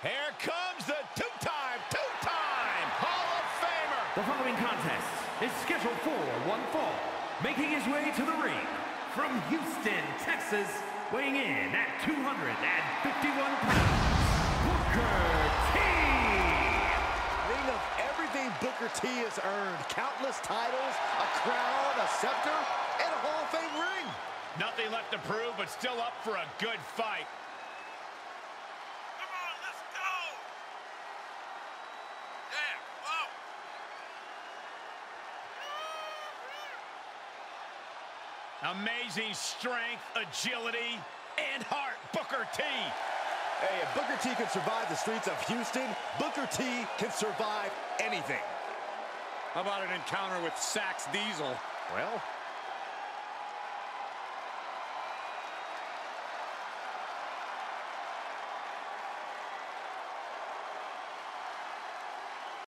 Here comes the two-time, two-time Hall of Famer. The following contest is scheduled for one fall. Making his way to the ring from Houston, Texas, weighing in at 251 pounds, Booker T. Think of everything Booker T has earned. Countless titles, a crown, a scepter, and a Hall of Fame ring. Nothing left to prove, but still up for a good fight. Amazing strength, agility, and heart, Booker T. Hey, if Booker T can survive the streets of Houston, Booker T can survive anything. How about an encounter with Sax Diesel? Well,